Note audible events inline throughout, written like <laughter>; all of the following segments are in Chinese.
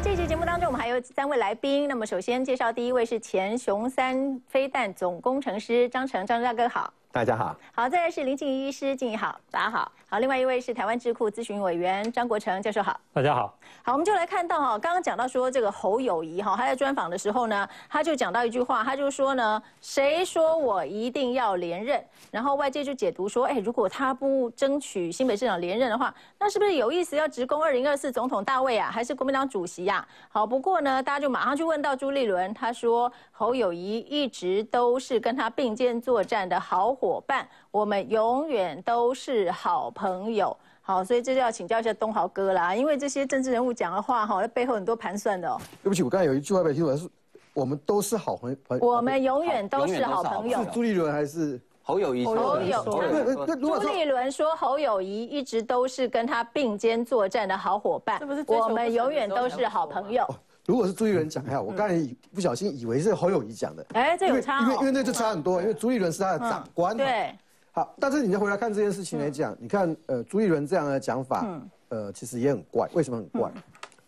这期节目当中，我们还有三位来宾。那么首先介绍第一位是前雄三飞弹总工程师张成，张大哥好。大家好，好，再来是林静怡医师，静怡好，大家好，好，另外一位是台湾智库咨询委员张国成教授好，大家好，好，我们就来看到哈，刚刚讲到说这个侯友谊哈，他在专访的时候呢，他就讲到一句话，他就说呢，谁说我一定要连任？然后外界就解读说，哎，如果他不争取新北市长连任的话，那是不是有意思要直攻二零二四总统大位啊？还是国民党主席呀？好，不过呢，大家就马上去问到朱立伦，他说侯友谊一直都是跟他并肩作战的好伙伴。我们永远都是好朋友，好，所以这就要请教一下东豪哥啦，因为这些政治人物讲的话，哈，背后很多盘算的哦。对不起，我刚才有一句话没听懂，是我们都是好朋友。我们永远都是好朋友。是朱立伦还是侯友谊？侯友朱立伦说侯友谊一直都是跟他并肩作战的好伙伴。是不是我们永远都是好朋友。如果是朱立伦讲，还好我刚才不小心以为是侯友谊讲的。哎，这有差因为因为那就差很多，因为朱立伦是他的长官。对。好，但是你再回来看这件事情来讲，你看，呃，朱立伦这样的讲法，呃，其实也很怪。为什么很怪？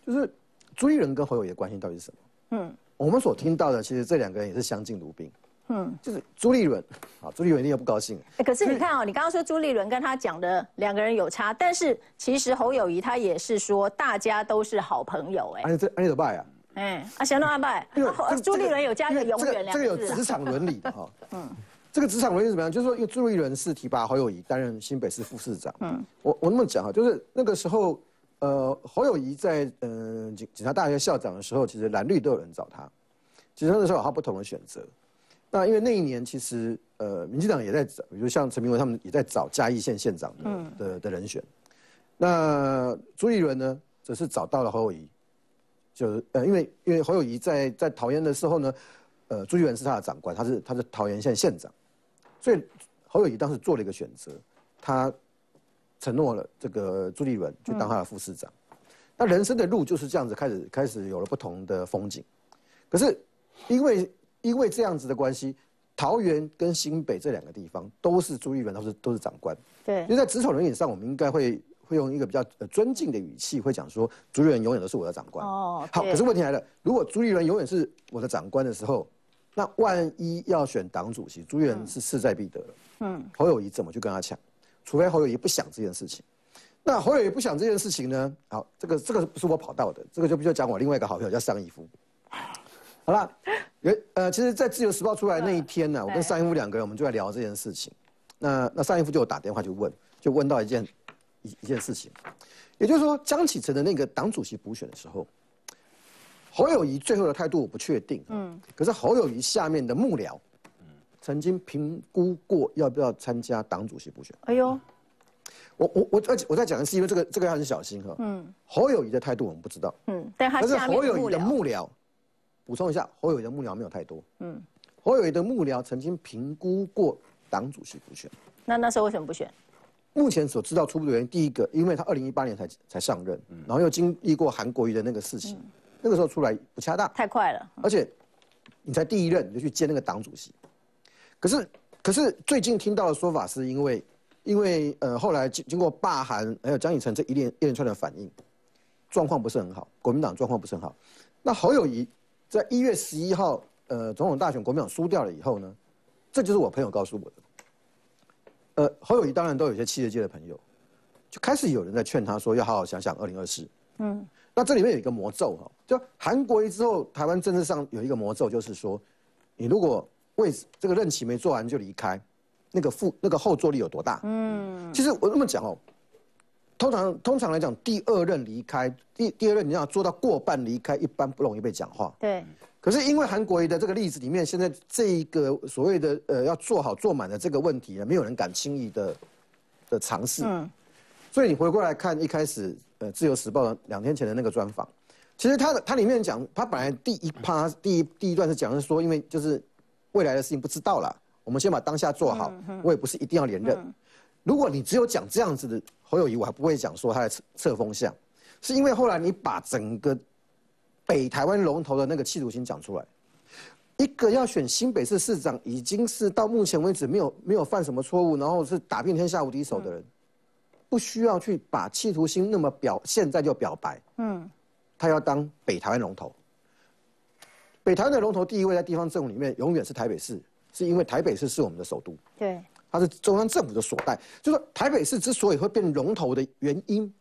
就是朱立伦跟侯友谊关系到底是什么？嗯，我们所听到的，其实这两个人也是相敬如宾。嗯，就是朱立伦，啊，朱立伦一定不高兴。哎，可是你看哦，你刚刚说朱立伦跟他讲的两个人有差，但是其实侯友谊他也是说大家都是好朋友。哎，而且这而且怎么办呀？哎，啊，行了，阿拜，朱立伦有加个永远两个字。这个有职场伦理的哈。<laughs> 嗯。这个职场伦理怎么样？就是说，因为朱立伦是提拔侯友谊担任新北市副市长。嗯，我我那么讲哈，就是那个时候，呃，侯友谊在嗯警警察大学校长的时候，其实蓝绿都有人找他。其实那时候有他不同的选择。那因为那一年其实呃，民进党也在找，比如像陈明文他们也在找嘉义县县长的的的人选。那朱立伦呢，则是找到了侯友谊，就是呃，因为因为侯友谊在在桃园的时候呢，呃，朱立伦是他的长官，他是他是桃园县县长。所以侯友谊当时做了一个选择，他承诺了这个朱立伦去当他的副市长。那人生的路就是这样子，开始开始有了不同的风景。可是因为因为这样子的关系，桃园跟新北这两个地方都是朱立伦，都是都是长官。对。因为在职场人演上，我们应该会会用一个比较尊敬的语气，会讲说朱立伦永远都是我的长官。哦。好，可是问题来了，如果朱立伦永远是我的长官的时候。那万一要选党主席，朱立伦是势在必得了。嗯，侯友谊怎么去跟他抢？除非侯友谊不想这件事情。那侯友谊不想这件事情呢？好，这个这个不是我跑到的，这个就必须讲我另外一个好朋友叫尚义夫。好了，<laughs> 有呃，其实，在自由时报出来那一天呢，我跟尚义夫两个人，我们就在聊这件事情。那那尚义夫就有打电话就问，就问到一件一一件事情，也就是说，江启臣的那个党主席补选的时候。侯友谊最后的态度我不确定，嗯，可是侯友谊下面的幕僚，嗯，曾经评估过要不要参加党主席补选。哎呦，我我我而且我在讲的是因为这个这个要很小心哈，嗯，侯友谊的态度我们不知道，嗯，但他下面侯友谊的幕僚，补充一下，侯友谊的幕僚没有太多，嗯，侯友谊的幕僚曾经评估过党主席补选，那那时候为什么不选？目前所知道初步的原因，第一个，因为他二零一八年才才上任，然后又经历过韩国瑜的那个事情。那个时候出来不恰当，太快了。而且，你才第一任你就去接那个党主席，可是可是最近听到的说法是因为，因为呃后来经经过罢韩还有江以诚这一连一连串的反应，状况不是很好，国民党状况不是很好。那侯友谊在一月十一号呃总统大选国民党输掉了以后呢，这就是我朋友告诉我的。呃，侯友谊当然都有些企业界的朋友，就开始有人在劝他说要好好想想二零二四。嗯。那这里面有一个魔咒哈，就韩国瑜之后，台湾政治上有一个魔咒，就是说，你如果位置这个任期没做完就离开，那个负那个后坐力有多大？嗯，其实我这么讲哦，通常通常来讲，第二任离开，第第二任你要做到过半离开，一般不容易被讲话。对。可是因为韩国瑜的这个例子里面，现在这一个所谓的呃要做好做满的这个问题呢，没有人敢轻易的的尝试。嗯。所以你回过来看一开始。呃，《自由时报》两天前的那个专访，其实他的他里面讲，他本来第一趴第一第一段是讲是说，因为就是未来的事情不知道了，我们先把当下做好。我也不是一定要连任。如果你只有讲这样子的侯友谊，我还不会讲说他的侧侧风向，是因为后来你把整个北台湾龙头的那个企图心讲出来，一个要选新北市市长，已经是到目前为止没有没有犯什么错误，然后是打遍天下无敌手的人。不需要去把企图心那么表，现在就表白。嗯，他要当北台湾龙头。北台湾的龙头第一位在地方政府里面永远是台北市，是因为台北市是我们的首都。对，它是中央政府的所在。就说台北市之所以会变龙头的原因，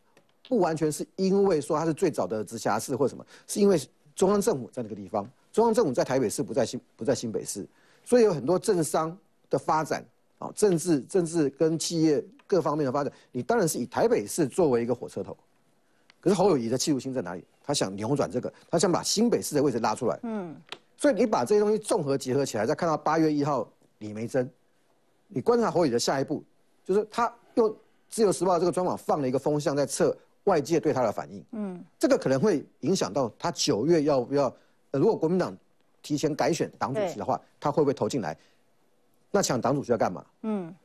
不完全是因为说它是最早的直辖市或什么，是因为中央政府在那个地方，中央政府在台北市，不在新不在新北市，所以有很多政商的发展啊，政治政治跟企业各方面的发展，你当然是以台北市作为一个火车头。可是侯友谊的企图心在哪里？他想扭转这个，他想把新北市的位置拉出来。嗯，所以你把这些东西综合结合起来，再看到八月一号李梅珍，你观察侯友的下一步，就是他用自由时报这个专访放了一个风向，在测外界对他的反应。嗯，这个可能会影响到他九月要不要？如果国民党提前改选党主席的话，他会不会投进来？那抢党主席要干嘛？嗯，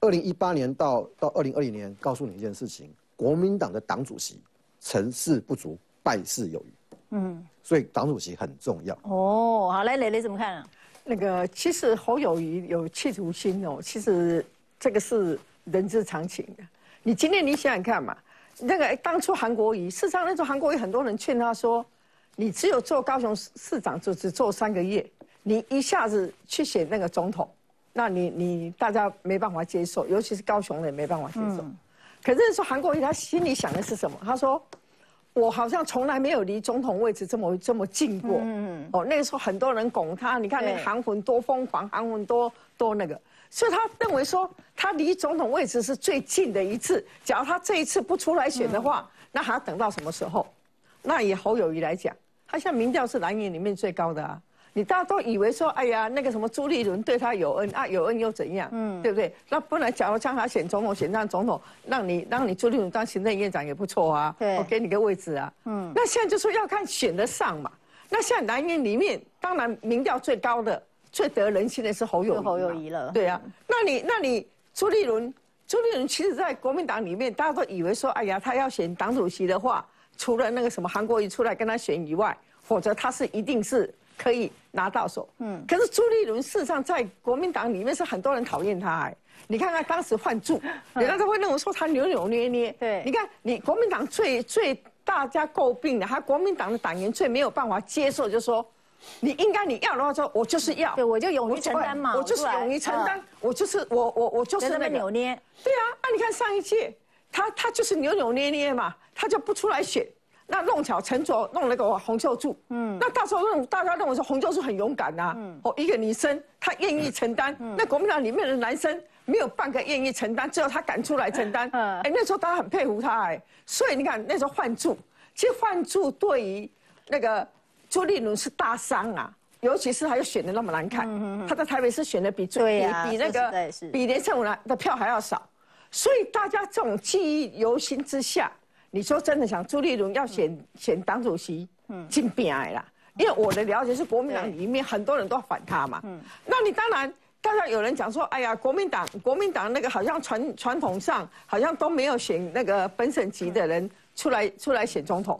二零一八年到到二零二零年，告诉你一件事情：国民党的党主席。成事不足，败事有余。嗯，所以党主席很重要。哦，好，来磊磊怎么看啊？那个其实侯友谊有企图心哦，其实这个是人之常情的。你今天你想想看嘛，那个当初韩国瑜，事实上那时候韩国瑜很多人劝他说，你只有做高雄市市长就只做三个月，你一下子去选那个总统，那你你大家没办法接受，尤其是高雄人没办法接受。可是说韩国瑜他心里想的是什么？他说：“我好像从来没有离总统位置这么这么近过。”嗯嗯。哦，那个时候很多人拱他，你看那个韩魂多疯狂，韩魂多多那个，所以他认为说他离总统位置是最近的一次。假如他这一次不出来选的话，那还要等到什么时候？那以侯友谊来讲，他现在民调是蓝营里面最高的啊。你大家都以为说，哎呀，那个什么朱立伦对他有恩啊，有恩又怎样？嗯，对不对？那不然，假如将他选总统，选上总统，让你让你朱立伦当行政院长也不错啊。对，我给你个位置啊。嗯，那现在就说要看选得上嘛。那现在蓝营里面，当然民调最高的、最得人心的是侯友谊。侯友谊了。对啊，那你那你朱立伦，朱立伦其实在国民党里面，大家都以为说，哎呀，他要选党主席的话，除了那个什么韩国瑜出来跟他选以外，否则他是一定是。可以拿到手，嗯，可是朱立伦事实上在国民党里面是很多人讨厌他，哎，你看看当时换柱，人家都会认为说他扭扭捏捏，<laughs> 对，你看你国民党最最大家诟病的，还国民党的党员最没有办法接受，就是说，你应该你要的话说，我就是要，对，我就勇于承担嘛，我就是勇于承担，我就是我我我就是那个。扭捏，对啊，那你看上一届，他他就是扭扭捏捏嘛，他就不出来选。那弄巧成拙，弄了个洪秀柱。嗯，那到时候认大家认为说洪秀柱很勇敢呐。嗯，哦，一个女生她愿意承担。嗯，那国民党里面的男生没有半个愿意承担，只有他敢出来承担。嗯，哎，那时候大家很佩服他哎。所以你看那时候换柱，其实换柱对于那个朱立伦是大伤啊，尤其是他又选的那么难看。嗯他在台北市选的比最比那个比连胜文的票还要少，所以大家这种记忆犹新之下。你说真的想朱立伦要选选党主席，嗯，进变矮了，因为我的了解是国民党里面很多人都反他嘛，嗯，那你当然，大家有人讲说，哎呀，国民党国民党那个好像传传统上好像都没有选那个本省级的人出来出来选总统，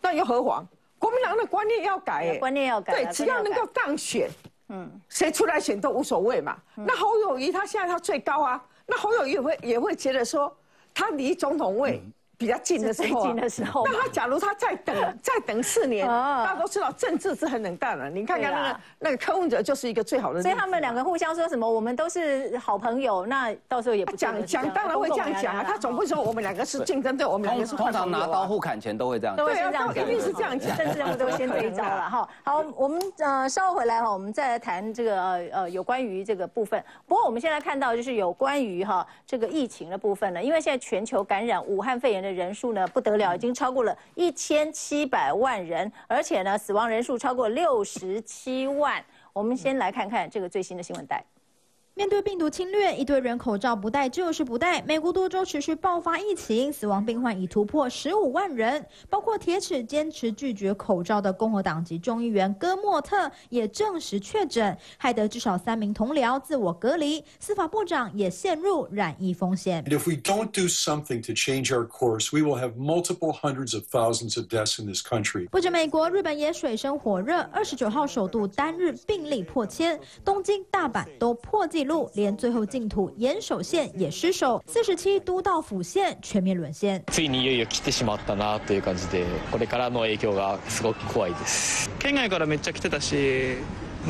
那又何妨？国民党的观念要改，观念要改，对，只要能够当选，嗯，谁出来选都无所谓嘛。那侯友谊他现在他最高啊，那侯友谊也会也会觉得说，他离总统位。比较近的时候，近的时候，那他假如他再等 <laughs> 再等四年，大家都知道政治是很冷淡的。你看看那个那个柯文哲就是一个最好的。所以他们两个互相说什么，我们都是好朋友，那到时候也不讲讲，当然会这样讲啊。他总会说我们两个是竞争对我们两个是通常拿刀互砍前都会这样，都会这样，一定是这样讲，政治人物都先这一招了哈。好，我们呃稍后回来哈，我们再来谈这个呃有关于这个部分。不过我们现在看到就是有关于哈这个疫情的部分了，因为现在全球感染武汉肺炎的人数呢不得。得了，已经超过了一千七百万人，而且呢，死亡人数超过六十七万。我们先来看看这个最新的新闻带。面对病毒侵略，一堆人口罩不戴就是不戴。美国多州持续爆发疫情，死亡病患已突破十五万人，包括铁齿坚持拒绝口罩的共和党籍众议员戈莫特也证实确诊，害得至少三名同僚自我隔离。司法部长也陷入染疫风险。If we don't do something to change our course, we will have multiple hundreds of thousands of deaths in this country. 不止美国，日本也水深火热。二十九号首度单日病例破千，东京、大阪都破纪纪录，连最后净土岩手县也失守，四十七都道府县全面沦陷。ついにいよいよ来てしまったなという感じで、これからの影響がすごく怖いです。県外からめっちゃ来てたし、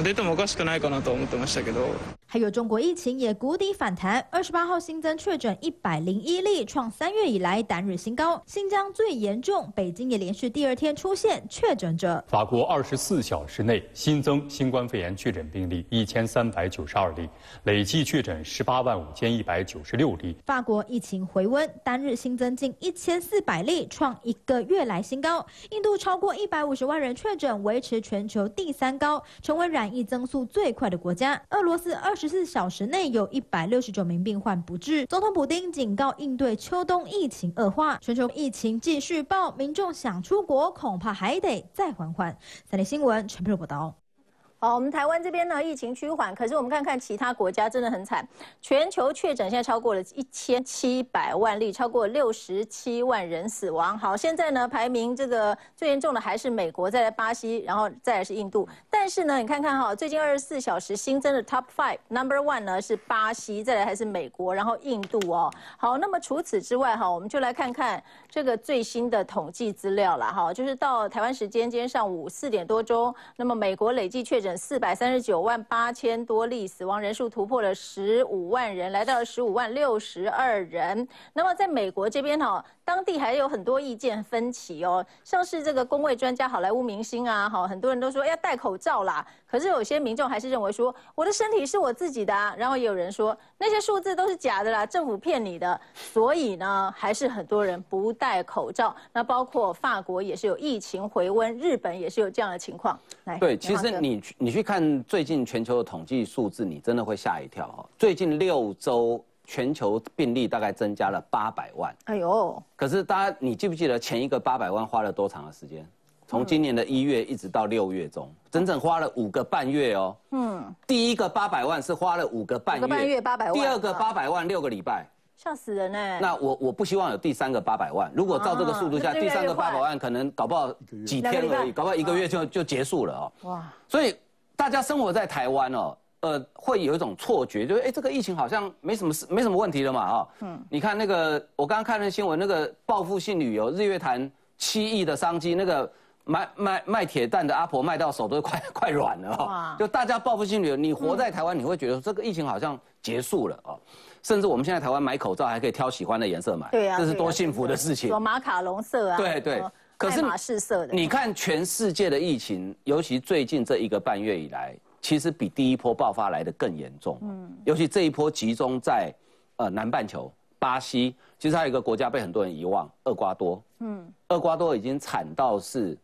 出てもおかしくないかなと思ってましたけど。还有中国疫情也谷底反弹，二十八号新增确诊一百零一例，创三月以来单日新高。新疆最严重，北京也连续第二天出现确诊者。法国二十四小时内新增新冠肺炎确诊病例一千三百九十二例，累计确诊十八万五千一百九十六例。法国疫情回温，单日新增近一千四百例，创一个月来新高。印度超过一百五十万人确诊，维持全球第三高，成为染 疫增速最快的国家。俄罗斯二。十四小时内有一百六十九名病患不治。总统普京警告应对秋冬疫情恶化，全球疫情继续爆，民众想出国恐怕还得再缓缓。三立新闻陈佩报道。好，我们台湾这边呢，疫情趋缓，可是我们看看其他国家，真的很惨。全球确诊现在超过了一千七百万例，超过六十七万人死亡。好，现在呢，排名这个最严重的还是美国，再来巴西，然后再来是印度。但是呢，你看看哈，最近二十四小时新增的 Top Five，Number One 呢是巴西，再来还是美国，然后印度哦。好，那么除此之外哈，我们就来看看这个最新的统计资料了哈，就是到台湾时间今天上午四点多钟，那么美国累计确诊。四百三十九万八千多例，死亡人数突破了十五万人，来到了十五万六十二人。那么在美国这边哈。当地还有很多意见分歧哦，像是这个工位专家、好莱坞明星啊，哈，很多人都说要戴口罩啦。可是有些民众还是认为说，我的身体是我自己的啊。然后也有人说，那些数字都是假的啦，政府骗你的。所以呢，还是很多人不戴口罩。那包括法国也是有疫情回温，日本也是有这样的情况。来，对，其实你你去看最近全球的统计数字，你真的会吓一跳哦。最近六周。全球病例大概增加了八百万。哎呦！可是大家，你记不记得前一个八百万花了多长的时间？从今年的一月一直到六月中，整整花了五个半月哦。嗯。第一个八百万是花了五个半月。五个半月八百万。第二个八百万六个礼拜。笑死人呢。那我我不希望有第三个八百万。如果照这个速度下，第三个八百万可能搞不好几天而已，搞不好一个月就就结束了哦。哇！所以大家生活在台湾哦。呃，会有一种错觉，就是哎，这个疫情好像没什么事，没什么问题了嘛，啊，嗯，你看那个，我刚刚看那新闻，那个报复性旅游，日月潭七亿的商机，那个卖卖卖铁蛋的阿婆卖到手都快 <laughs> 快软了，哦，就大家报复性旅游，你活在台湾，你会觉得这个疫情好像结束了，哦，甚至我们现在台湾买口罩还可以挑喜欢的颜色买，对呀，这是多幸福的事情，有马卡龙色啊，对对，可是马仕色的，你看全世界的疫情，尤其最近这一个半月以来。其实比第一波爆发来的更严重，嗯，尤其这一波集中在，呃，南半球，巴西，其实还有一个国家被很多人遗忘，厄瓜多，嗯，厄瓜多已经惨到是，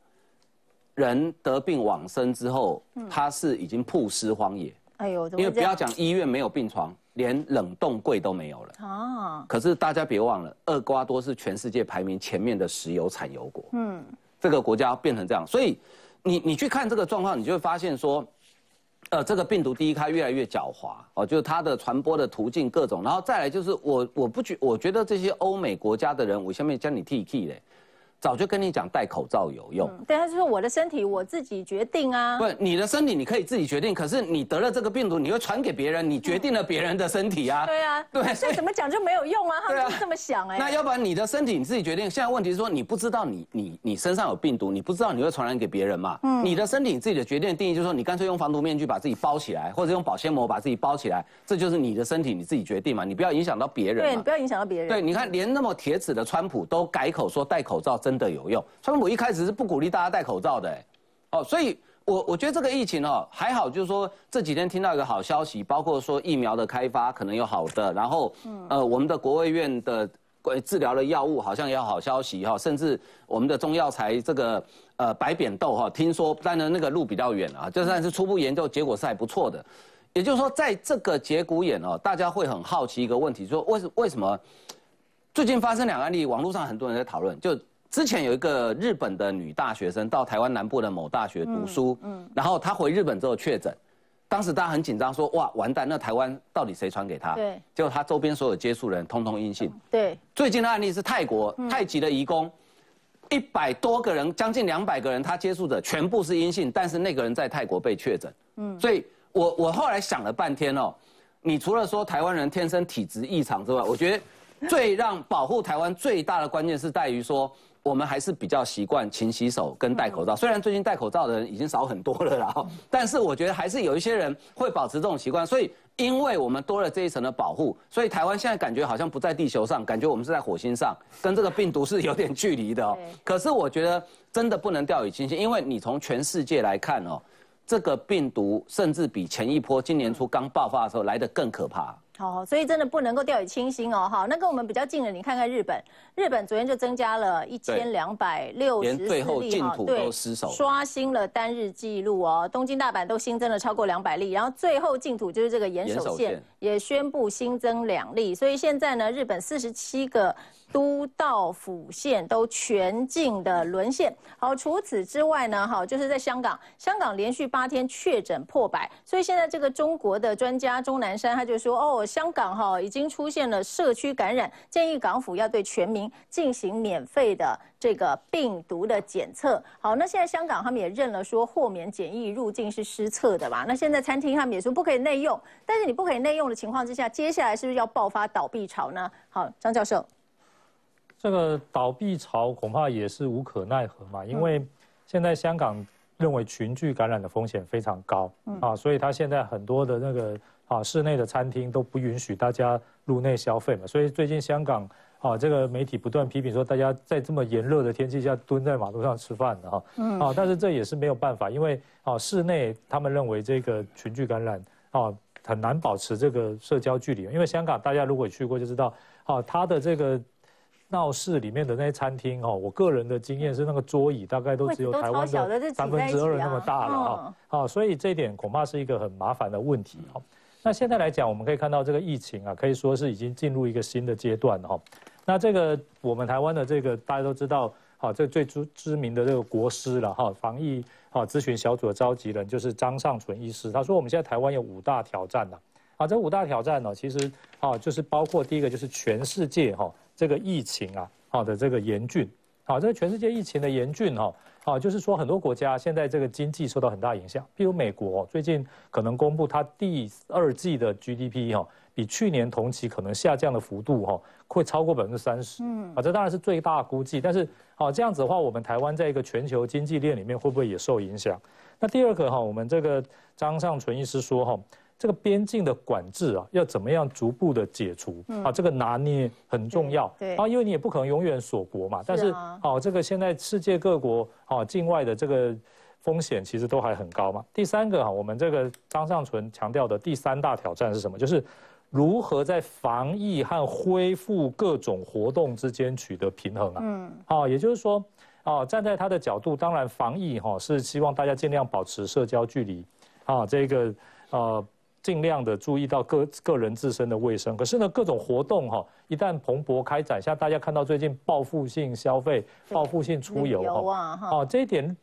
人得病往生之后，他是已经曝尸荒野，哎呦，因为不要讲医院没有病床，连冷冻柜都没有了，啊，可是大家别忘了，厄瓜多是全世界排名前面的石油产油国，嗯，这个国家变成这样，所以你你去看这个状况，你就会发现说。呃，这个病毒第一，它越来越狡猾。哦，就是它的传播的途径各种，然后再来就是我我不觉，我觉得这些欧美国家的人，我下面教你 T K 嘞。早就跟你讲戴口罩有用，对，他就说我的身体我自己决定啊。不，你的身体你可以自己决定，可是你得了这个病毒，你会传给别人，你决定了别人的身体啊。对啊，对，所以怎么讲就没有用啊，他们就是这么想哎。那要不然你的身体你自己决定，现在问题是说你不知道你你你身上有病毒，你不知道你会传染给别人嘛？嗯。你的身体你自己的决定定义就是说，你干脆用防毒面具把自己包起来，或者用保鲜膜把自己包起来，这就是你的身体你自己决定嘛，你不要影响到别人。对，你不要影响到别人。对，你看连那么铁齿的川普都改口说戴口罩真的有用。川普一开始是不鼓励大家戴口罩的，哦，所以我我觉得这个疫情哦还好，就是说这几天听到一个好消息，包括说疫苗的开发可能有好的，然后呃我们的国卫院的治疗的药物好像也有好消息哈，甚至我们的中药材这个呃白扁豆哈，听说当然那个路比较远啊，就算是初步研究结果是还不错的，也就是说在这个节骨眼哦，大家会很好奇一个问题，说为什为什么最近发生两个案例，网络上很多人在讨论，就。之前有一个日本的女大学生到台湾南部的某大学读书，嗯，然后她回日本之后确诊，当时大家很紧张，说哇完蛋，那台湾到底谁传给她？对，结果她周边所有接触人通通阴性。对，最近的案例是泰国太极的移工，一百多个人，将近两百个人，他接触者全部是阴性，但是那个人在泰国被确诊。嗯，所以我我后来想了半天哦，你除了说台湾人天生体质异常之外，我觉得最让保护台湾最大的关键是在于说。我们还是比较习惯勤洗手跟戴口罩，虽然最近戴口罩的人已经少很多了啦，但是我觉得还是有一些人会保持这种习惯。所以，因为我们多了这一层的保护，所以台湾现在感觉好像不在地球上，感觉我们是在火星上，跟这个病毒是有点距离的哦。可是我觉得真的不能掉以轻心，因为你从全世界来看哦，这个病毒甚至比前一波今年初刚爆发的时候来得更可怕。哦，所以真的不能够掉以轻心哦，哈。那跟我们比较近的，你看看日本，日本昨天就增加了一千两百六十四例哈，对，刷新了单日记录哦。东京、大阪都新增了超过两百例，然后最后净土就是这个岩手县也宣布新增两例，所以现在呢，日本四十七个。都道府县都全境的沦陷。好，除此之外呢，哈，就是在香港，香港连续八天确诊破百，所以现在这个中国的专家钟南山他就说，哦，香港哈已经出现了社区感染，建议港府要对全民进行免费的这个病毒的检测。好，那现在香港他们也认了，说豁免检疫入境是失策的吧？那现在餐厅他们也说不可以内用，但是你不可以内用的情况之下，接下来是不是要爆发倒闭潮呢？好，张教授。这个倒闭潮恐怕也是无可奈何嘛，因为现在香港认为群聚感染的风险非常高啊，所以他现在很多的那个啊室内的餐厅都不允许大家入内消费嘛，所以最近香港啊这个媒体不断批评说，大家在这么炎热的天气下蹲在马路上吃饭的哈，啊，但是这也是没有办法，因为啊室内他们认为这个群聚感染啊很难保持这个社交距离，因为香港大家如果去过就知道啊它的这个。闹市里面的那些餐厅哦，我个人的经验是那个桌椅大概都只有台湾的三分之二那么大了哈，啊，所以这一点恐怕是一个很麻烦的问题哈。那现在来讲，我们可以看到这个疫情啊，可以说是已经进入一个新的阶段哈。那这个我们台湾的这个大家都知道，好，这最知知名的这个国师了哈，防疫啊咨询小组的召集人就是张尚存医师，他说我们现在台湾有五大挑战呐，啊，这五大挑战呢，其实啊就是包括第一个就是全世界哈。这个疫情啊，好的这个严峻，啊，这个全世界疫情的严峻哈，啊，就是说很多国家现在这个经济受到很大影响，譬如美国最近可能公布它第二季的 GDP 哈，比去年同期可能下降的幅度哈，会超过百分之三十，嗯，啊，这当然是最大估计，但是好这样子的话，我们台湾在一个全球经济链里面会不会也受影响？那第二个哈，我们这个张尚纯医师说哈。这个边境的管制啊，要怎么样逐步的解除啊？这个拿捏很重要。对啊，因为你也不可能永远锁国嘛。但是，哦，这个现在世界各国啊，境外的这个风险其实都还很高嘛。第三个哈，我们这个张尚存强调的第三大挑战是什么？就是如何在防疫和恢复各种活动之间取得平衡啊？嗯。啊，也就是说，啊，站在他的角度，当然防疫哈是希望大家尽量保持社交距离啊，这个呃。尽量的注意到个个人自身的卫生，可是呢，各种活动哈，一旦蓬勃开展，像大家看到最近报复性消费、报复性出游哈，啊，这一点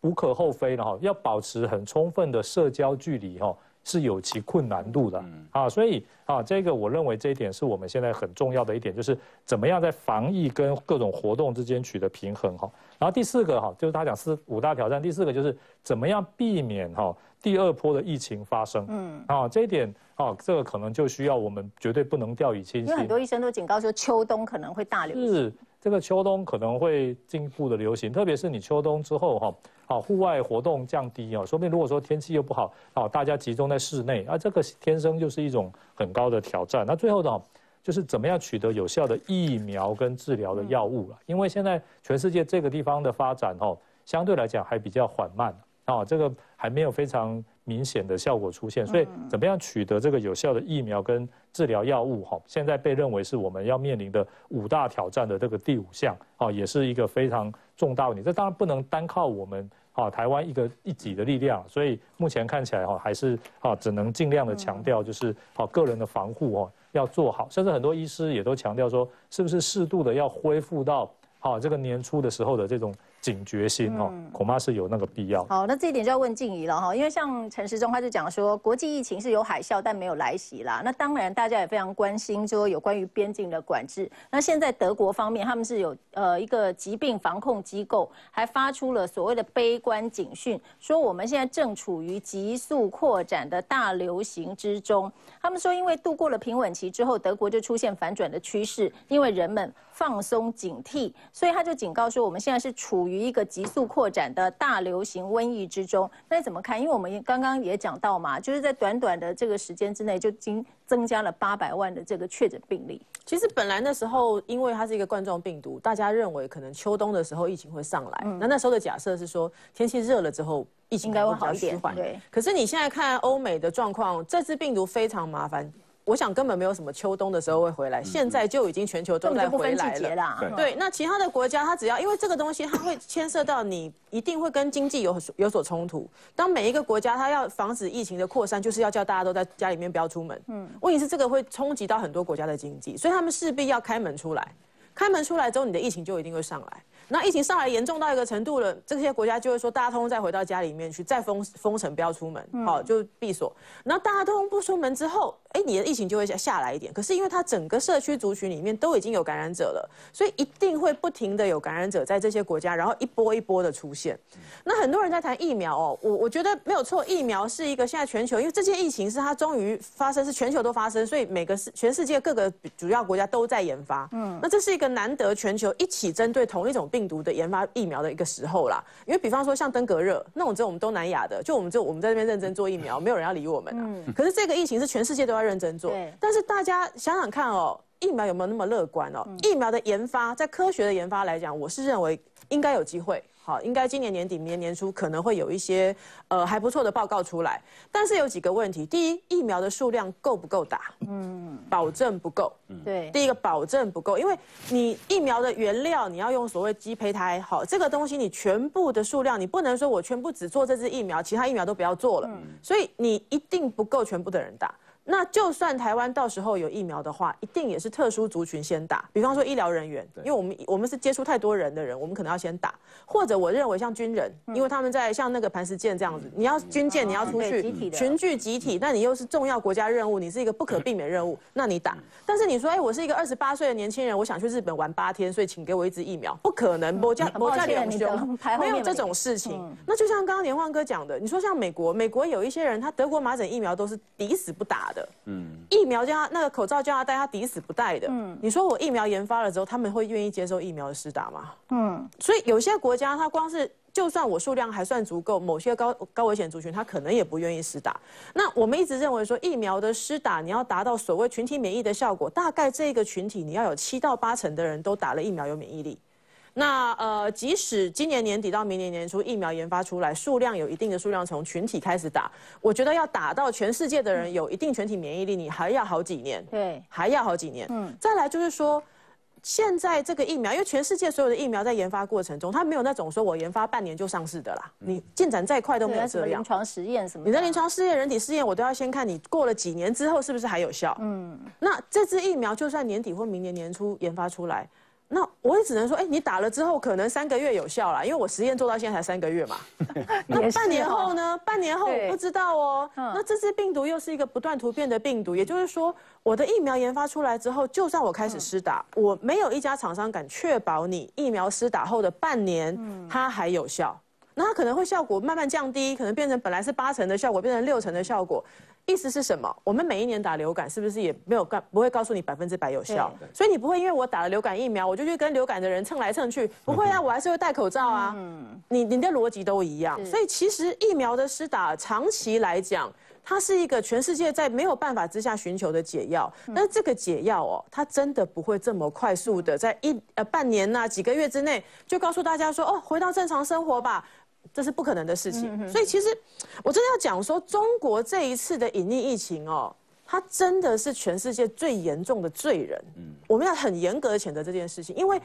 无可厚非的哈，要保持很充分的社交距离哈，是有其困难度的啊，所以啊，这个我认为这一点是我们现在很重要的一点，就是怎么样在防疫跟各种活动之间取得平衡哈。然后第四个哈，就是他讲四五大挑战，第四个就是怎么样避免哈。第二波的疫情发生，嗯，啊，这一点啊，这个可能就需要我们绝对不能掉以轻心。因为很多医生都警告说，秋冬可能会大流行。是，这个秋冬可能会进一步的流行，特别是你秋冬之后哈，啊，户外活动降低啊，说明如果说天气又不好，啊，大家集中在室内，啊，这个天生就是一种很高的挑战。那最后呢，就是怎么样取得有效的疫苗跟治疗的药物了？因为现在全世界这个地方的发展哈，相对来讲还比较缓慢。啊，这个还没有非常明显的效果出现，所以怎么样取得这个有效的疫苗跟治疗药物？哈，现在被认为是我们要面临的五大挑战的这个第五项，哦，也是一个非常重大问题。这当然不能单靠我们啊台湾一个一己的力量，所以目前看起来哈，还是啊只能尽量的强调就是啊个人的防护哦要做好，甚至很多医师也都强调说，是不是适度的要恢复到啊这个年初的时候的这种。警觉心哦，恐怕是有那个必要。好，那这一点就要问静怡了哈，因为像陈时中他就讲说，国际疫情是有海啸，但没有来袭啦。那当然大家也非常关心说有关于边境的管制。那现在德国方面他们是有呃一个疾病防控机构，还发出了所谓的悲观警讯，说我们现在正处于急速扩展的大流行之中。他们说，因为度过了平稳期之后，德国就出现反转的趋势，因为人们。放松警惕，所以他就警告说，我们现在是处于一个急速扩展的大流行瘟疫之中。那你怎么看？因为我们刚刚也讲到嘛，就是在短短的这个时间之内，就经增加了八百万的这个确诊病例。其实本来那时候，因为它是一个冠状病毒，大家认为可能秋冬的时候疫情会上来。那那时候的假设是说，天气热了之后，疫情应该会好一点。对。可是你现在看欧美的状况，这次病毒非常麻烦。我想根本没有什么秋冬的时候会回来，现在就已经全球都在回来了。对，那其他的国家，它只要因为这个东西，它会牵涉到你，一定会跟经济有有所冲突。当每一个国家它要防止疫情的扩散，就是要叫大家都在家里面不要出门。嗯，问题是这个会冲击到很多国家的经济，所以他们势必要开门出来。开门出来之后，你的疫情就一定会上来。那疫情上来严重到一个程度了，这些国家就会说，大家通通再回到家里面去，再封封城，不要出门，好，就闭锁。然后大家都不出门之后，哎，你的疫情就会下下来一点。可是因为它整个社区族群里面都已经有感染者了，所以一定会不停的有感染者在这些国家，然后一波一波的出现。那很多人在谈疫苗哦，我我觉得没有错，疫苗是一个现在全球，因为这件疫情是它终于发生，是全球都发生，所以每个世全世界各个主要国家都在研发。嗯，那这是一个难得全球一起针对同一种病毒的研发。疫苗的一个时候啦，因为比方说像登革热那种，只有我们东南亚的，就我们就我们在这边认真做疫苗，没有人要理我们啊。可是这个疫情是全世界都要认真做，但是大家想想看哦，疫苗有没有那么乐观哦？疫苗的研发，在科学的研发来讲，我是认为应该有机会。好，应该今年年底、明年年初可能会有一些呃还不错的报告出来，但是有几个问题：第一，疫苗的数量够不够打？嗯，保证不够。嗯，对。第一个保证不够，因为你疫苗的原料你要用所谓鸡胚胎，好，这个东西你全部的数量你不能说我全部只做这支疫苗，其他疫苗都不要做了。嗯，所以你一定不够全部的人打。那就算台湾到时候有疫苗的话，一定也是特殊族群先打，比方说医疗人员，因为我们我们是接触太多人的人，我们可能要先打。或者我认为像军人，因为他们在像那个磐石舰这样子，你要军舰你要出去群聚集体，那你又是重要国家任务，你是一个不可避免任务，那你打。但是你说，哎，我是一个二十八岁的年轻人，我想去日本玩八天，所以请给我一支疫苗，不可能，我家我家里很凶，没有这种事情。那就像刚刚连焕哥讲的，你说像美国，美国有一些人他德国麻疹疫苗都是抵死不打的，嗯。疫苗叫他那个口罩叫他戴，他抵死不戴的。嗯，你说我疫苗研发了之后，他们会愿意接受疫苗的施打吗？嗯，所以有些国家，它光是就算我数量还算足够，某些高高危险族群，他可能也不愿意施打。那我们一直认为说，疫苗的施打，你要达到所谓群体免疫的效果，大概这个群体你要有七到八成的人都打了疫苗有免疫力。那呃，即使今年年底到明年年初疫苗研发出来，数量有一定的数量从群体开始打，我觉得要打到全世界的人有一定群体免疫力，你还要好几年。对，还要好几年。嗯，再来就是说，现在这个疫苗，因为全世界所有的疫苗在研发过程中，它没有那种说我研发半年就上市的啦。你进展再快都没有这样。临床实验什么？你的临床试验、人体试验，我都要先看你过了几年之后是不是还有效。嗯，那这支疫苗就算年底或明年年初研发出来。那我也只能说，哎，你打了之后可能三个月有效啦，因为我实验做到现在才三个月嘛。<laughs> 那半年后呢？半年后我不知道哦。那这支病毒又是一个不断突变的病毒，也就是说，我的疫苗研发出来之后，就算我开始施打，我没有一家厂商敢确保你疫苗施打后的半年它还有效。那它可能会效果慢慢降低，可能变成本来是八成的效果，变成六成的效果。意思是什么？我们每一年打流感，是不是也没有告不会告诉你百分之百有效？所以你不会因为我打了流感疫苗，我就去跟流感的人蹭来蹭去。不会啊，我还是会戴口罩啊。嗯，你你的逻辑都一样。所以其实疫苗的施打，长期来讲，它是一个全世界在没有办法之下寻求的解药。但这个解药哦，它真的不会这么快速的在一呃半年呐几个月之内就告诉大家说哦，回到正常生活吧。这是不可能的事情，所以其实我真的要讲说，中国这一次的隐匿疫情哦，它真的是全世界最严重的罪人。嗯，我们要很严格的谴责这件事情，因为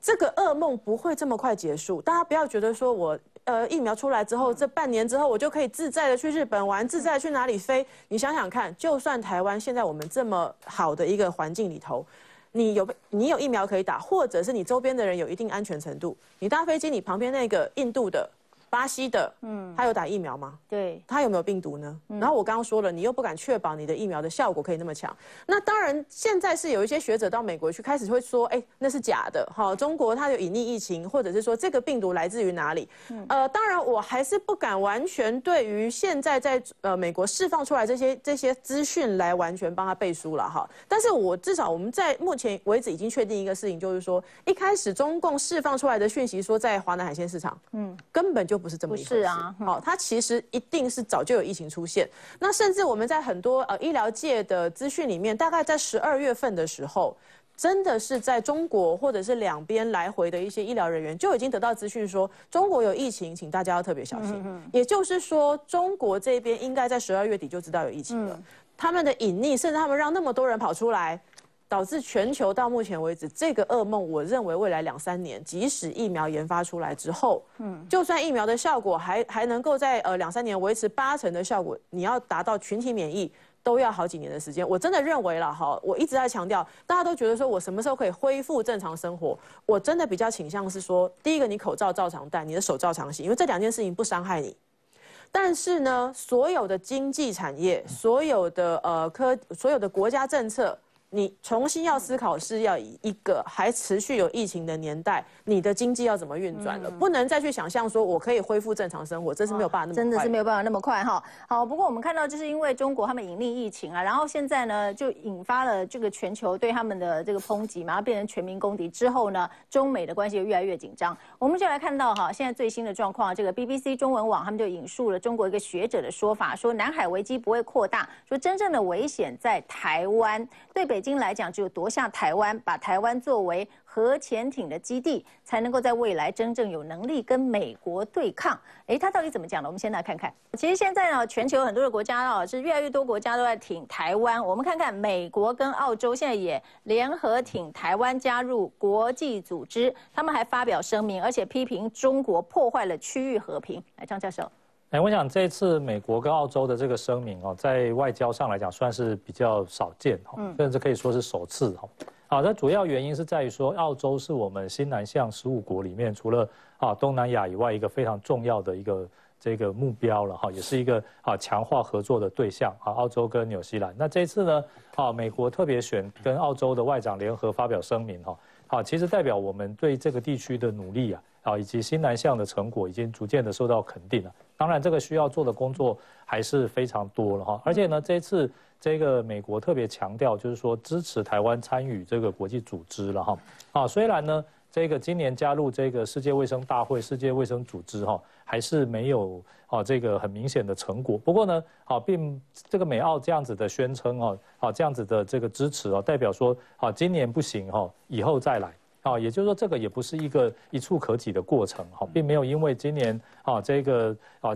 这个噩梦不会这么快结束。大家不要觉得说我呃疫苗出来之后，这半年之后我就可以自在的去日本玩，自在去哪里飞。你想想看，就算台湾现在我们这么好的一个环境里头。你有你有疫苗可以打，或者是你周边的人有一定安全程度，你搭飞机，你旁边那个印度的。巴西的，嗯，他有打疫苗吗？对，他有没有病毒呢？然后我刚刚说了，你又不敢确保你的疫苗的效果可以那么强。那当然，现在是有一些学者到美国去，开始会说，哎，那是假的，哈，中国它有隐匿疫情，或者是说这个病毒来自于哪里？呃，当然，我还是不敢完全对于现在在呃美国释放出来这些这些资讯来完全帮他背书了哈。但是我至少我们在目前为止已经确定一个事情，就是说一开始中共释放出来的讯息说在华南海鲜市场，嗯，根本就。不是这么一回事啊！好，它其实一定是早就有疫情出现。那甚至我们在很多呃医疗界的资讯里面，大概在十二月份的时候，真的是在中国或者是两边来回的一些医疗人员就已经得到资讯说中国有疫情，请大家要特别小心。也就是说，中国这边应该在十二月底就知道有疫情了。他们的隐匿，甚至他们让那么多人跑出来。导致全球到目前为止这个噩梦，我认为未来两三年，即使疫苗研发出来之后，嗯，就算疫苗的效果还还能够在呃两三年维持八成的效果，你要达到群体免疫，都要好几年的时间。我真的认为了哈，我一直在强调，大家都觉得说我什么时候可以恢复正常生活？我真的比较倾向是说，第一个你口罩照常戴，你的手照常洗，因为这两件事情不伤害你。但是呢，所有的经济产业，所有的呃科，所有的国家政策。你重新要思考，是要以一个还持续有疫情的年代，你的经济要怎么运转了？不能再去想象说我可以恢复正常生活，这是没有办法那么真的是没有办法那么快哈。好，不过我们看到，就是因为中国他们隐匿疫情啊，然后现在呢就引发了这个全球对他们的这个抨击嘛，变成全民公敌之后呢，中美的关系就越来越紧张。我们就来看到哈，现在最新的状况，这个 BBC 中文网他们就引述了中国一个学者的说法，说南海危机不会扩大，说真正的危险在台湾。对北北京来讲，只有夺下台湾，把台湾作为核潜艇的基地，才能够在未来真正有能力跟美国对抗。哎，他到底怎么讲的？我们先来看看。其实现在呢，全球很多的国家啊，是越来越多国家都在挺台湾。我们看看美国跟澳洲现在也联合挺台湾加入国际组织，他们还发表声明，而且批评中国破坏了区域和平。来，张教授。哎，我想这次美国跟澳洲的这个声明哦，在外交上来讲算是比较少见哈，甚至可以说是首次哈。好，那主要原因是在于说，澳洲是我们新南向十五国里面除了啊东南亚以外一个非常重要的一个这个目标了哈，也是一个啊强化合作的对象啊。澳洲跟纽西兰，那这次呢啊，美国特别选跟澳洲的外长联合发表声明哈，好，其实代表我们对这个地区的努力啊。啊，以及新南向的成果已经逐渐的受到肯定了。当然，这个需要做的工作还是非常多了哈。而且呢，这次这个美国特别强调，就是说支持台湾参与这个国际组织了哈。啊，虽然呢，这个今年加入这个世界卫生大会、世界卫生组织哈，还是没有啊这个很明显的成果。不过呢，啊，并这个美澳这样子的宣称哦，啊这样子的这个支持哦，代表说啊今年不行哈，以后再来。啊，也就是说，这个也不是一个一触可及的过程，哈，并没有因为今年啊这个啊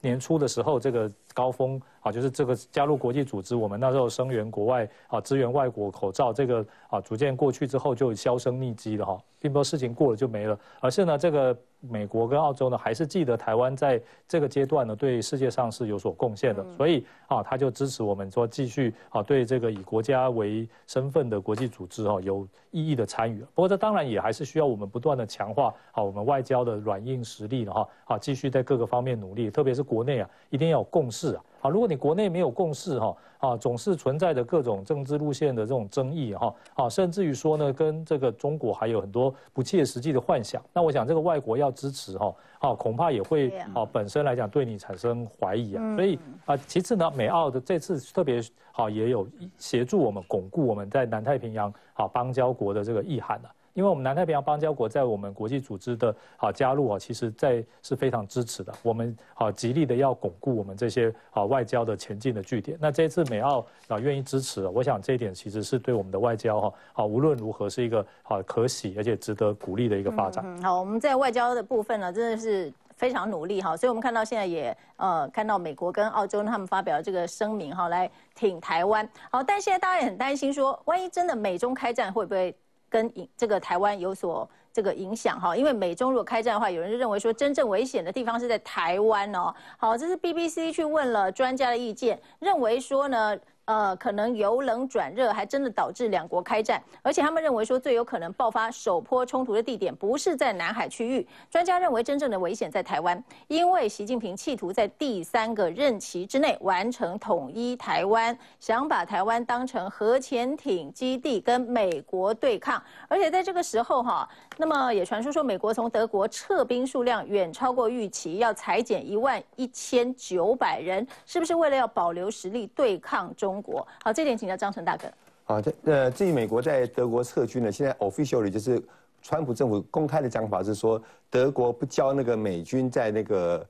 年初的时候这个高峰啊，就是这个加入国际组织，我们那时候声援国外啊，支援外国口罩这个啊逐渐过去之后就销声匿迹了哈，并不是事情过了就没了，而是呢这个。美国跟澳洲呢，还是记得台湾在这个阶段呢，对世界上是有所贡献的，所以啊，他就支持我们说继续啊，对这个以国家为身份的国际组织哈，有意义的参与。不过这当然也还是需要我们不断的强化啊，我们外交的软硬实力的哈，啊，继续在各个方面努力，特别是国内啊，一定要有共识啊。啊，如果你国内没有共识哈，啊，总是存在着各种政治路线的这种争议哈，啊，甚至于说呢，跟这个中国还有很多不切实际的幻想。那我想这个外国要支持哈，啊，恐怕也会啊，本身来讲对你产生怀疑啊。所以啊，其次呢，美澳的这次特别好也有协助我们巩固我们在南太平洋啊邦交国的这个意涵啊。因为我们南太平洋邦交国在我们国际组织的啊加入啊，其实在是非常支持的。我们啊极力的要巩固我们这些啊外交的前进的据点。那这次美澳啊愿意支持，我想这一点其实是对我们的外交哈啊无论如何是一个啊可喜而且值得鼓励的一个发展。好，我们在外交的部分呢，真的是非常努力哈。所以我们看到现在也呃看到美国跟澳洲他们发表这个声明哈，来挺台湾。好，但现在大家也很担心说，万一真的美中开战会不会？跟影这个台湾有所这个影响哈，因为美中如果开战的话，有人就认为说真正危险的地方是在台湾哦。好，这是 BBC 去问了专家的意见，认为说呢。呃，可能由冷转热，还真的导致两国开战。而且他们认为说，最有可能爆发首波冲突的地点不是在南海区域。专家认为，真正的危险在台湾，因为习近平企图在第三个任期之内完成统一台湾，想把台湾当成核潜艇基地，跟美国对抗。而且在这个时候哈，那么也传出说，美国从德国撤兵数量远超过预期，要裁减一万一千九百人，是不是为了要保留实力对抗中？国好，这点请教张成大哥。啊，这呃，至于美国在德国撤军呢，现在 officially 就是川普政府公开的讲法是说，德国不交那个美军在那个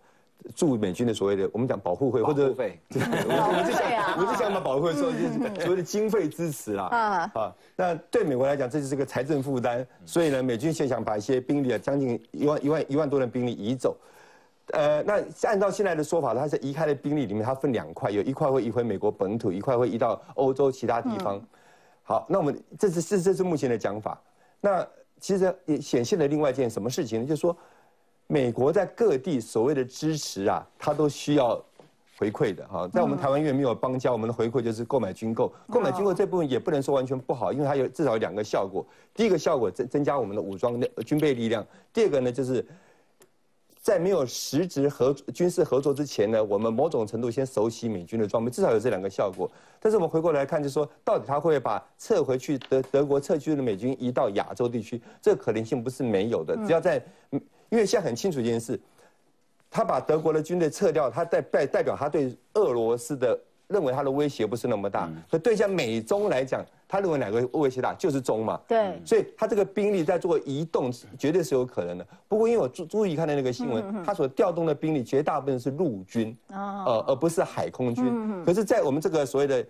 驻美军的所谓的我们讲保护费或者费，<laughs> 我是想我是想把保护费说就是所谓的经费支持啦 <laughs> 啊啊，那对美国来讲这就是个财政负担，所以呢，美军现想把一些兵力啊，将近一万一万一万多人兵力移走。呃，那按照现在的说法，它是移开的兵力里面，它分两块，有一块会移回美国本土，一块会移到欧洲其他地方。好，那我们这是这这是目前的讲法。那其实也显现了另外一件什么事情呢？就是说，美国在各地所谓的支持啊，它都需要回馈的哈。在我们台湾因为没有邦交，我们的回馈就是购买军购。购买军购这部分也不能说完全不好，因为它有至少有两个效果。第一个效果增增加我们的武装的军备力量。第二个呢就是。在没有实质合军事合作之前呢，我们某种程度先熟悉美军的装备，至少有这两个效果。但是我们回过来看，就说到底他会把撤回去德德国撤去的美军移到亚洲地区，这个可能性不是没有的。只要在，因为现在很清楚一件事，他把德国的军队撤掉，他代代代表他对俄罗斯的认为他的威胁不是那么大。可对像美中来讲。他认为哪个威胁大就是中嘛，对，所以他这个兵力在做移动，绝对是有可能的。不过因为我注注意看的那个新闻，他所调动的兵力绝大部分是陆军，呃，而不是海空军。可是，在我们这个所谓的。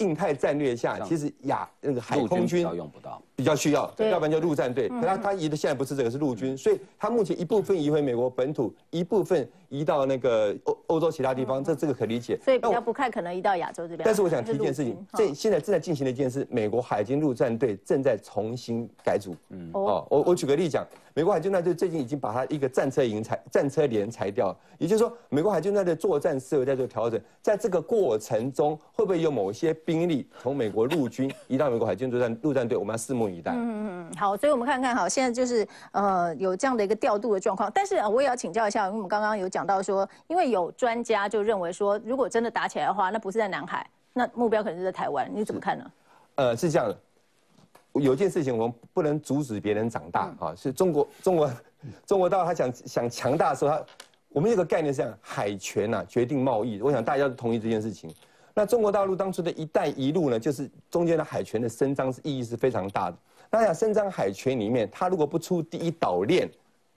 印太战略下，其实亚那个海空军用不到，比较需要，要不然就陆战队。可他他移的现在不是这个，是陆军，所以他目前一部分移回美国本土，一部分移到那个欧欧洲其他地方，这这个可理解。所以比较不看可能移到亚洲这边。但是我想提一件事情，这现在正在进行的一件事，美国海军陆战队正在重新改组。嗯，哦，我我举个例讲。美国海军陆战队最近已经把它一个战车营裁战车连裁掉，也就是说，美国海军陆战队作战思维在做调整。在这个过程中，会不会有某些兵力从美国陆军移到美国海军陆战陆战队？我们要拭目以待。嗯嗯好，所以我们看看哈，现在就是呃有这样的一个调度的状况。但是我也要请教一下，因为我们刚刚有讲到说，因为有专家就认为说，如果真的打起来的话，那不是在南海，那目标可能是在台湾。你怎么看呢？呃，是这样的。有件事情我们不能阻止别人长大啊！是中国中国 <laughs> 中国到他想想强大的时候，他我们有个概念是这样：海权呐决定贸易。我想大家都同意这件事情。那中国大陆当初的一带一路呢，就是中间的海权的伸张是意义是非常大的。那想伸张海权里面，他如果不出第一岛链，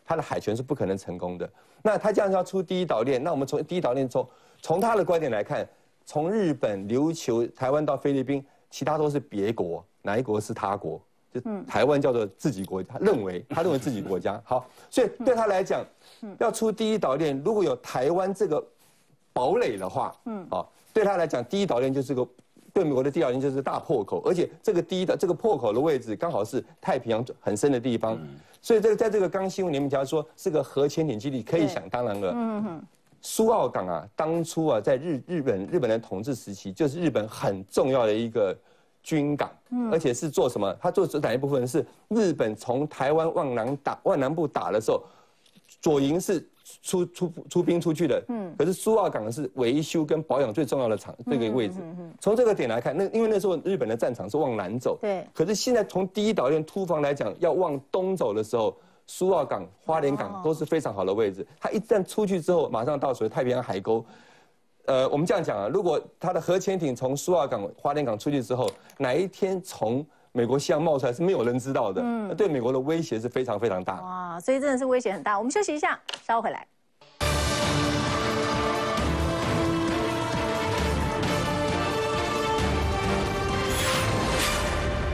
他的海权是不可能成功的。那他这样要出第一岛链，那我们从第一岛链从从他的观点来看，从日本琉球、台湾到菲律宾，其他都是别国。哪一国是他国？就台湾叫做自己国，他认为他认为自己国家好，所以对他来讲，要出第一岛链，如果有台湾这个堡垒的话，嗯，啊，对他来讲，第一岛链就是个对美国的第一岛链就是大破口，而且这个第一的这个破口的位置刚好是太平洋很深的地方，所以这个在这个刚新闻里面讲说是个核潜艇基地，可以想当然了。嗯哼，苏澳港啊，当初啊在日日本日本的统治时期，就是日本很重要的一个。军港，而且是做什么？他做哪一部分是日本从台湾往南打、往南部打的时候，左营是出出出兵出去的。嗯，可是苏澳港是维修跟保养最重要的场这个位置。从这个点来看，那因为那时候日本的战场是往南走。对。可是现在从第一岛链突防来讲，要往东走的时候，苏澳港、花莲港都是非常好的位置。它一旦出去之后，马上到属于太平洋海沟。呃，我们这样讲啊，如果它的核潜艇从苏澳港、花莲港出去之后，哪一天从美国西洋冒出来是没有人知道的，嗯，对美国的威胁是非常非常大。哇，所以真的是威胁很大。我们休息一下，稍后回来。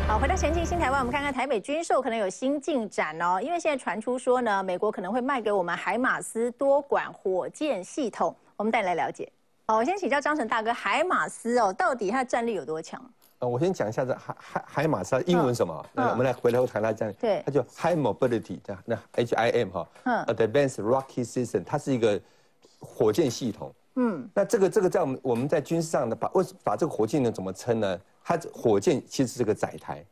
好，回到前进新台湾，我们看看台北军售可能有新进展哦，因为现在传出说呢，美国可能会卖给我们海马斯多管火箭系统，我们带你来了解。好，我先请教张成大哥，海马斯哦，到底它的战力有多强？呃，我先讲一下这海海海马斯英文什么？那我们来回头谈它这样。对，它叫 High Mobility，那 H I M 哈，嗯，Advanced Rocket System，它是一个火箭系统。嗯，那这个这个在我们我们在军事上的把为把这个火箭呢怎么称呢？它火箭其实是个载台，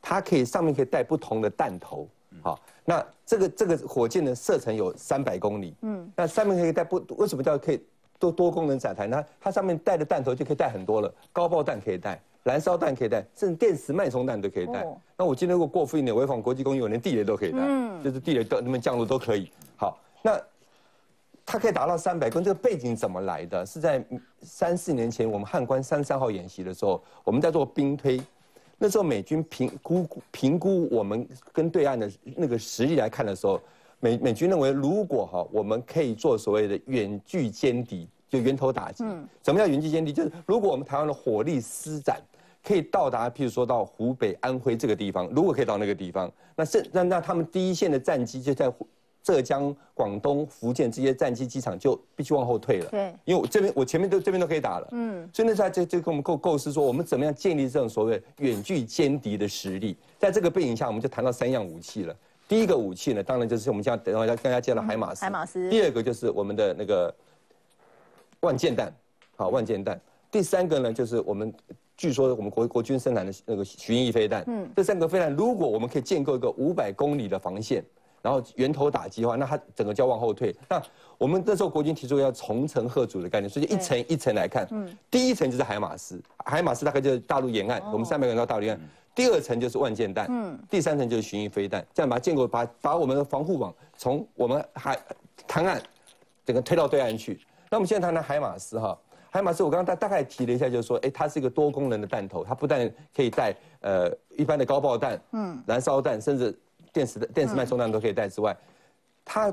它可以上面可以带不同的弹头。好，那这个这个火箭的射程有三百公里。嗯，那上面可以带不？为什么叫可以多多功能载台？它它上面带的弹头就可以带很多了，高爆弹可以带，燃烧弹可以带，甚至电磁脉冲弹都可以带。那我今天如果过分一点，违反国际公约，我连地雷都可以带，嗯就是地雷到那边降落都可以。好，那它可以达到三百公，这个背景怎么来的？是在三四年前我们汉关三三号演习的时候，我们在做兵推。那时候美军评估评估我们跟对岸的那个实力来看的时候，美美军认为，如果哈我们可以做所谓的远距歼敌，就源头打击。嗯。什么叫远距歼敌？就是如果我们台湾的火力施展可以到达，譬如说到湖北、安徽这个地方，如果可以到那个地方，那是那那他们第一线的战机就在。浙江、广东、福建这些战机机场就必须往后退了。对，因为我这边我前面都这边都可以打了。嗯，所以那时候就就跟我们构构思说，我们怎么样建立这种所谓远距歼敌的实力？在这个背景下，我们就谈到三样武器了。第一个武器呢，当然就是我们将等会要跟大家介绍海马斯。海马斯。第二个就是我们的那个万箭弹，好万箭弹。第三个呢，就是我们据说我们国国军生产的那个巡弋飞弹。嗯，这三个飞弹，如果我们可以建构一个五百公里的防线。然后源头打击的话，那它整个就要往后退。那我们那时候国军提出要重层贺阻的概念，所以一层一层来看。嗯。第一层就是海马斯，海马斯大概就是大陆沿岸，我们三百人到大陆沿岸。第二层就是万箭弹。嗯。第三层就是巡弋飞弹，这样把它建构，把把我们的防护网从我们海滩岸整个推到对岸去。那我们现在谈谈海马斯哈，海马斯我刚刚大大概提了一下，就是说，哎，它是一个多功能的弹头，它不但可以带呃一般的高爆弹，嗯，燃烧弹，甚至。电池的电池脉冲弹都可以带之外，它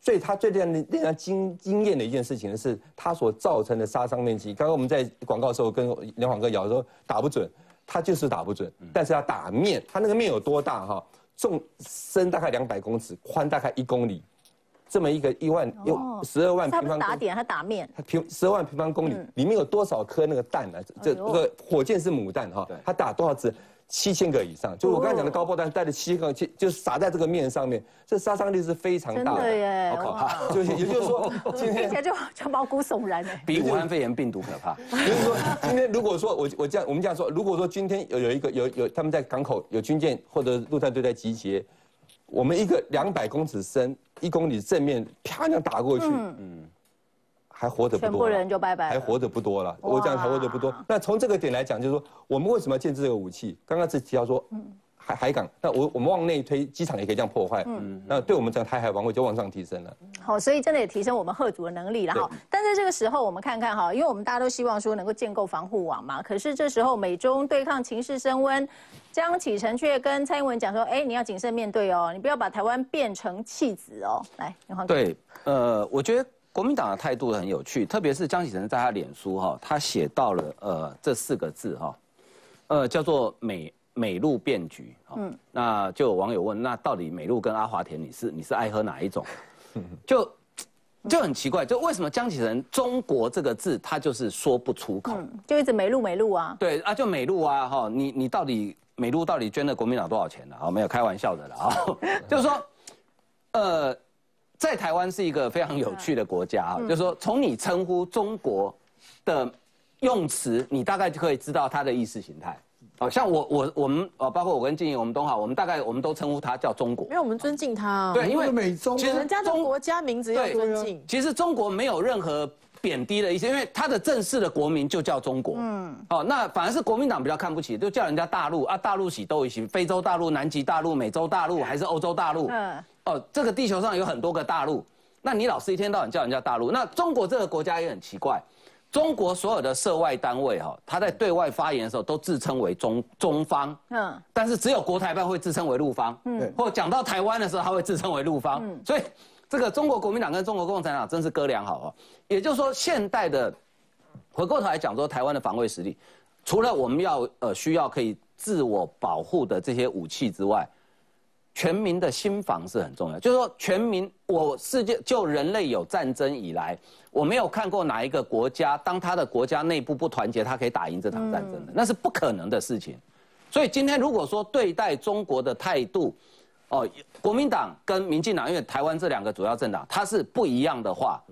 最它最令人令人惊惊艳的一件事情呢，是它所造成的杀伤面积。刚刚我们在广告的时候跟梁广哥聊说打不准，它就是打不准，但是要打面，它那个面有多大哈？纵深大概两百公尺，宽大概一公里，这么一个一万有十二万平方。打点，它打面。它平十二万平方公里，里面有多少颗那个弹呢？这这个火箭是母弹哈，它打多少只？七千个以上，就我刚才讲的高爆弹带了七千个，就就撒在这个面上面，这杀伤力是非常大的，耶，好可怕。就也就是说，今天就就毛骨悚然哎，比武汉肺炎病毒可怕。就是说，今天如果说我我这样我们这样说，如果说今天有有一个有有他们在港口有军舰或者陆战队在集结，我们一个两百公尺深一公里正面啪那样打过去，嗯。还活着不多，全部人就拜拜，还活着不多了。我讲还活着不多。那从这个点来讲，就是说，我们为什么要建制这个武器？刚刚是提到说，海海港，那我我们往内推，机场也可以这样破坏。嗯，那对我们这样台海防卫就往上提升了。好，所以真的也提升我们贺主的能力了哈。但在这个时候，我们看看哈，因为我们大家都希望说能够建构防护网嘛。可是这时候美中对抗情势升温，江启臣却跟蔡英文讲说：“哎，你要谨慎面对哦，你不要把台湾变成弃子哦。”来，对，呃，我觉得。国民党的态度很有趣，特别是江启臣在他脸书哈，他写到了呃这四个字哈，呃叫做美美露变局。嗯，那就有网友问，那到底美露跟阿华田你是你是爱喝哪一种？就就很奇怪，就为什么江启臣中国这个字他就是说不出口，就一直美露美露啊。对啊，就美露啊哈，你你到底美露到底捐了国民党多少钱呢？啊，没有开玩笑的了啊，<laughs> 就是说，呃。在台湾是一个非常有趣的国家啊，就是说从你称呼中国的用词，你大概就可以知道它的意识形态。哦，像我我我们呃，包括我跟静怡，我们都好，我们大概我们都称呼它叫中国，因为我们尊敬它。对，因为美中其实人家的国家名字要尊敬。其实中国没有任何贬低了一些，因为他的正式的国民就叫中国。嗯。哦，那反而是国民党比较看不起，就叫人家大陆啊，大陆喜都一起，非洲大陆、南极大陆、美洲大陆还是欧洲大陆。嗯。哦，这个地球上有很多个大陆，那你老是一天到晚叫人家大陆，那中国这个国家也很奇怪，中国所有的涉外单位哈，他在对外发言的时候都自称为中中方，嗯，但是只有国台办会自称为陆方，嗯，或讲到台湾的时候他会自称为陆方，嗯，所以这个中国国民党跟中国共产党真是哥俩好哦，也就是说现代的，回过头来讲说台湾的防卫实力，除了我们要呃需要可以自我保护的这些武器之外。全民的心防是很重要，就是说，全民，我世界就人类有战争以来，我没有看过哪一个国家，当他的国家内部不团结，他可以打赢这场战争的，那是不可能的事情。所以今天如果说对待中国的态度，哦，国民党跟民进党，因为台湾这两个主要政党，它是不一样的话，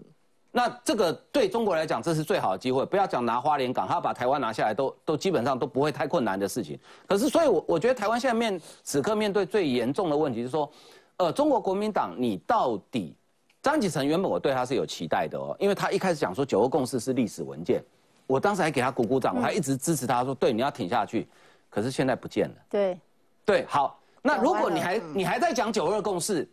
那这个对中国来讲，这是最好的机会。不要讲拿花莲港，他把台湾拿下来，都都基本上都不会太困难的事情。可是，所以，我我觉得台湾现在面此刻面对最严重的问题是说，呃，中国国民党，你到底张启成原本我对他是有期待的哦，因为他一开始讲说九二共识是历史文件，我当时还给他鼓鼓掌，我还一直支持他说，对，你要挺下去。可是现在不见了。对，对，好，那如果你还你还在讲九二共识，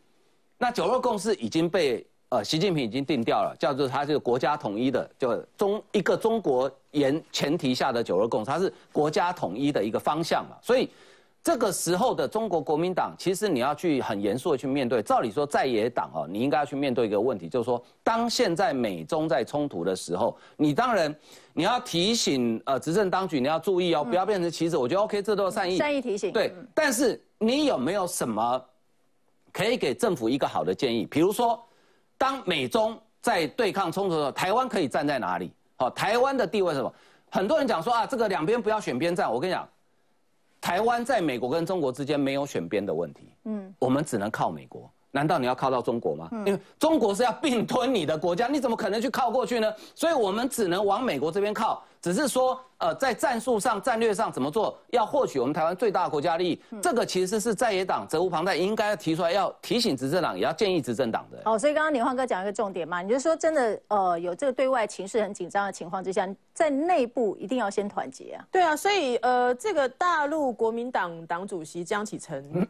那九二共识已经被。呃，习近平已经定掉了，叫做它是国家统一的，就中一个中国言前提下的九二共识，它是国家统一的一个方向嘛。所以这个时候的中国国民党，其实你要去很严肃的去面对。照理说，在野党哦，你应该要去面对一个问题，就是说，当现在美中在冲突的时候，你当然你要提醒呃执政当局你要注意哦，不要变成棋子。我觉得 OK，这都是善意善意提醒。对，但是你有没有什么可以给政府一个好的建议？比如说。当美中在对抗冲突的时候，台湾可以站在哪里？好，台湾的地位是什么？很多人讲说啊，这个两边不要选边站。我跟你讲，台湾在美国跟中国之间没有选边的问题。嗯，我们只能靠美国。难道你要靠到中国吗？因为中国是要并吞你的国家，你怎么可能去靠过去呢？所以我们只能往美国这边靠。只是说，呃，在战术上、战略上怎么做，要获取我们台湾最大的国家利益，这个其实是在野党责无旁贷，应该要提出来，要提醒执政党，也要建议执政党的。哦，所以刚刚年焕哥讲一个重点嘛，你就说真的，呃，有这个对外情势很紧张的情况之下，在内部一定要先团结啊。对啊，所以呃，这个大陆国民党党主席江启臣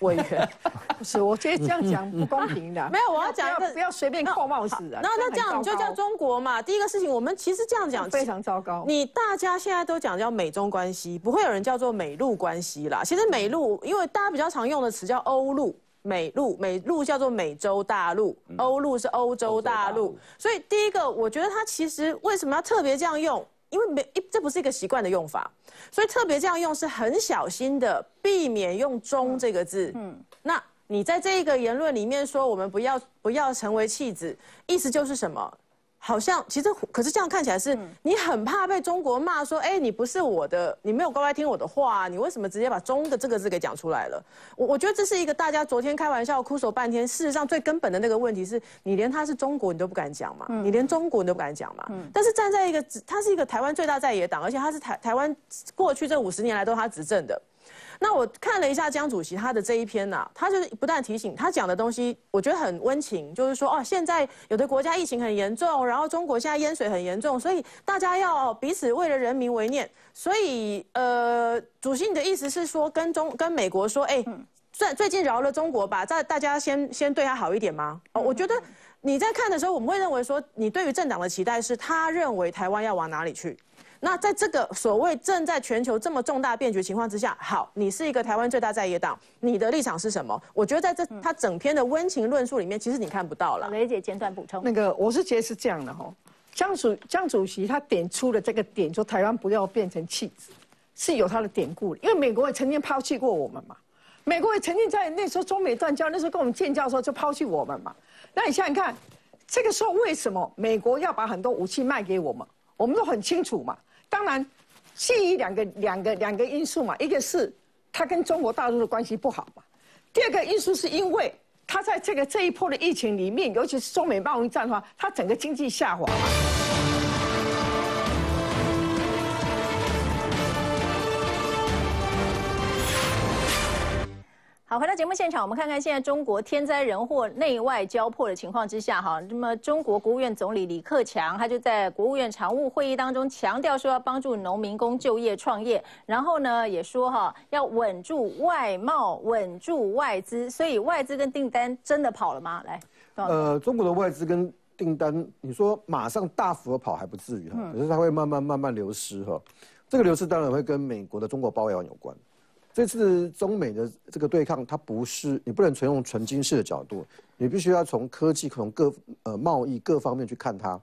委员，<laughs> 不是，我觉得这样讲不公平的。没有，我要讲一个，不要随便扣帽子啊。那那这样你就叫中国嘛。第一个事情，我们其实这样讲非常糟糕。你大家现在都讲叫美中关系，不会有人叫做美陆关系啦。其实美陆，因为大家比较常用的词叫欧陆，美陆美陆叫做美洲大陆，欧陆是欧洲大陆。所以第一个，我觉得它其实为什么要特别这样用？因为没这不是一个习惯的用法，所以特别这样用是很小心的，避免用中这个字。嗯，那你在这一个言论里面说我们不要不要成为弃子，意思就是什么？好像其实，可是这样看起来是你很怕被中国骂说，哎，你不是我的，你没有乖乖听我的话，你为什么直接把“中”的这个字给讲出来了？我我觉得这是一个大家昨天开玩笑哭手半天，事实上最根本的那个问题是你连他是中国你都不敢讲嘛，你连中国你都不敢讲嘛。但是站在一个，他是一个台湾最大在野党，而且他是台台湾过去这五十年来都是他执政的。那我看了一下江主席他的这一篇呐，他就是不断提醒他讲的东西，我觉得很温情，就是说哦，现在有的国家疫情很严重，然后中国现在淹水很严重，所以大家要彼此为了人民为念。所以呃，主席你的意思是说跟中跟美国说，哎，最最近饶了中国吧，在大家先先对他好一点吗？哦，我觉得你在看的时候，我们会认为说，你对于政党的期待是他认为台湾要往哪里去。那在这个所谓正在全球这么重大变局情况之下，好，你是一个台湾最大在野党，你的立场是什么？我觉得在这他整篇的温情论述里面，其实你看不到了。雷姐简短补充，那个我是觉得是这样的哈，江主江主席他点出了这个点，说台湾不要变成弃子，是有他的典故的，因为美国也曾经抛弃过我们嘛，美国也曾经在那时候中美断交，那时候跟我们建交的时候就抛弃我们嘛。那你想想看，这个时候为什么美国要把很多武器卖给我们？我们都很清楚嘛。当然，基于两个两个两个因素嘛，一个是他跟中国大陆的关系不好嘛，第二个因素是因为他在这个这一波的疫情里面，尤其是中美贸易战的话，他整个经济下滑嘛。好，回到节目现场，我们看看现在中国天灾人祸、内外交迫的情况之下，哈，那么中国国务院总理李克强他就在国务院常务会议当中强调说，要帮助农民工就业创业，然后呢也说哈要稳住外贸、稳住外资，所以外资跟订单真的跑了吗？来，呃，中国的外资跟订单，你说马上大幅的跑还不至于哈，可是它会慢慢慢慢流失哈，这个流失当然会跟美国的中国包养有关。这次中美的这个对抗，它不是你不能纯用纯军事的角度，你必须要从科技、从各呃贸易各方面去看它。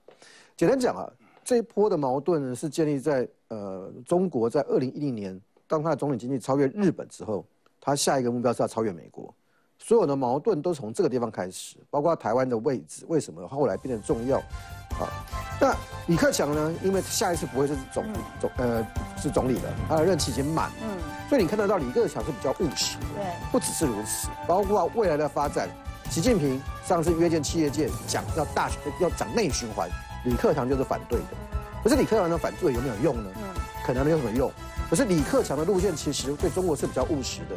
简单讲啊，这一波的矛盾呢是建立在呃中国在二零一零年当它的总体经济超越日本之后，它下一个目标是要超越美国。所有的矛盾都从这个地方开始，包括台湾的位置为什么后来变得重要？啊，那李克强呢？因为下一次不会是总总呃是总理了，他的任期已经满，嗯，所以你看得到李克强是比较务实，对，不只是如此，包括未来的发展，习近平上次约见企业界讲要大要讲内循环，李克强就是反对的。可是李克强的反对有没有用呢？嗯，可能没有什么用。可是李克强的路线其实对中国是比较务实的，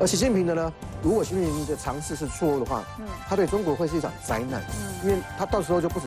而习近平的呢，如果习近平的尝试是错误的话，嗯，他对中国会是一场灾难，嗯，因为他到时候就不。